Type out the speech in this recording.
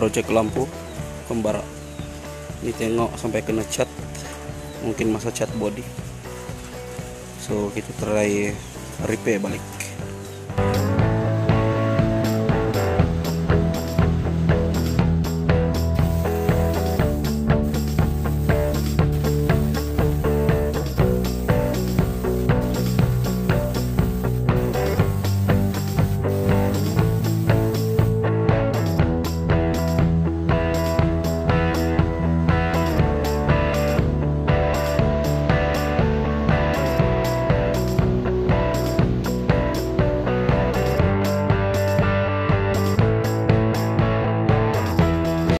project lampu kembar ini tengok sampai kena cat mungkin masa cat body. So kita try repair balik.